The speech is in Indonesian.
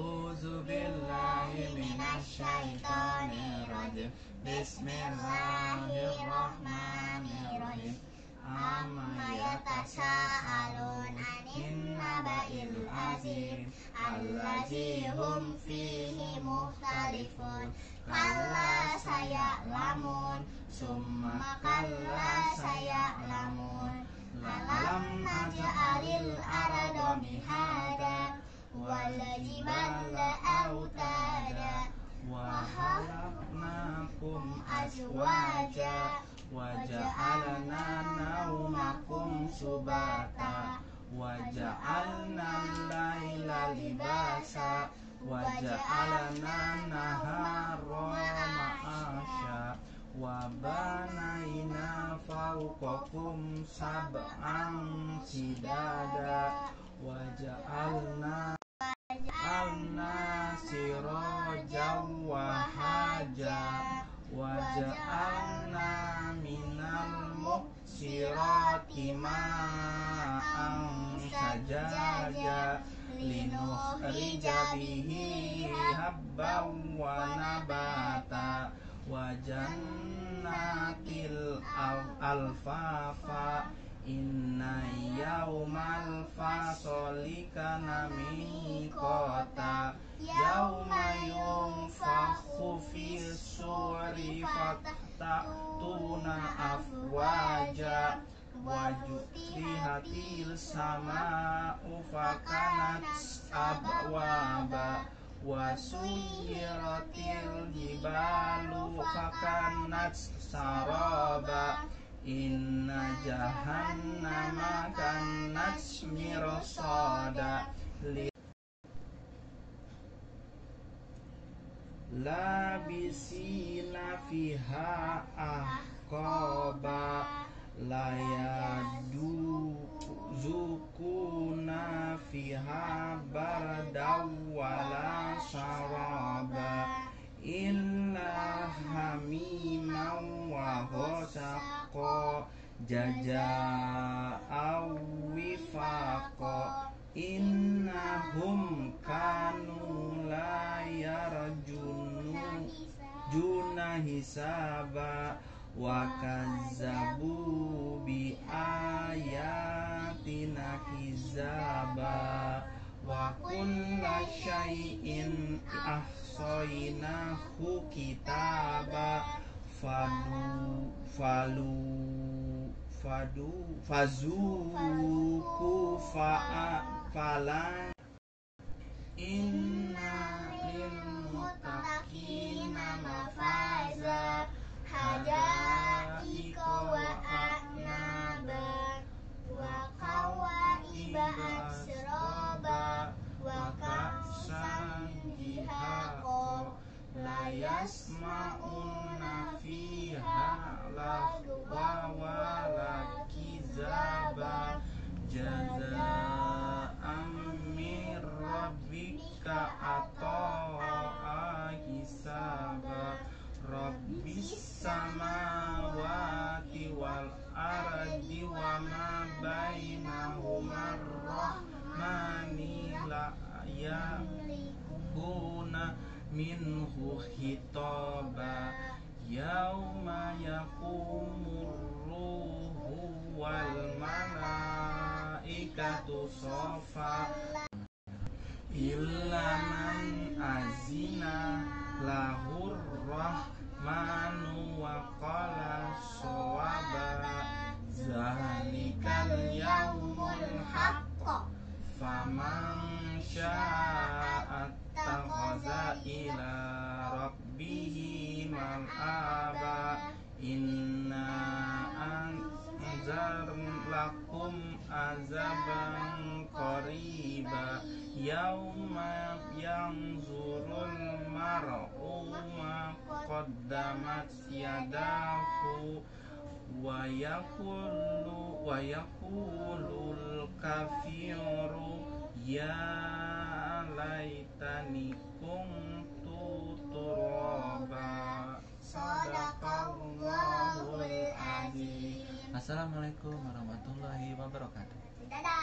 أعوذ بالله من الشيطان الرجيم بسم الله الرحمن الرحيم عما يتساءلون عن النبأ العظيم الذي هم فيه مختلفون كلا سيعلمون ثم كلا سيعلمون ألم نجعل الأرض مهادا والجبال أوتادا وخلقناكم أزواجا وجعلنا نومكم سباتا وجعلنا الليل لباسا وجعلنا النهار معاشا وبنينا فوقكم سبعا شدادا وجعلنا waj'alna minal muhsirati ma'an sajaja linuh rijabihi habban wa nabata wa jannatil alfafa Inna yaumal fasolika nami kota Yauma فتأتون أفواجا وجتحت السماء فكانت أبوابا وسيرت الجبال فكانت سرابا إن جهنم كانت مرصادا labisina fiha ahqaba layadu zukuna fiha bardaw wala saraba illa hamiman wa hosaqa jaja'aw wifaqa innahum kanu hisaba wa kazzabu bi ayatina kizaba wa kulla syai'in ahsaynahu kitaba fadu falu fadu fazuku faa falan in yasma'una fiha lahwa wa la kizaba jazaa'an min rabbika ata'a hisaba. Rabbis samawati wal ardi wa ma bainahuma rahmani la yakuna minhu hitaba yauma yakumur ruhu wal malaikatu sofa illa man azina lahur rahmanu wa qala sawaba. Zalikal yaumul haqq. Faman syaa al khazaina rabbihi man aba. Inna anzar lakum azaban qariba. Yauma yanzurul mar'u ma qaddamat yadahu. Wa yaqulu wa yaqulul kafiru ya laitani kuntu turaba Sadaqallahul azim. Assalamualaikum warahmatullahi wabarakatuh. Dadah.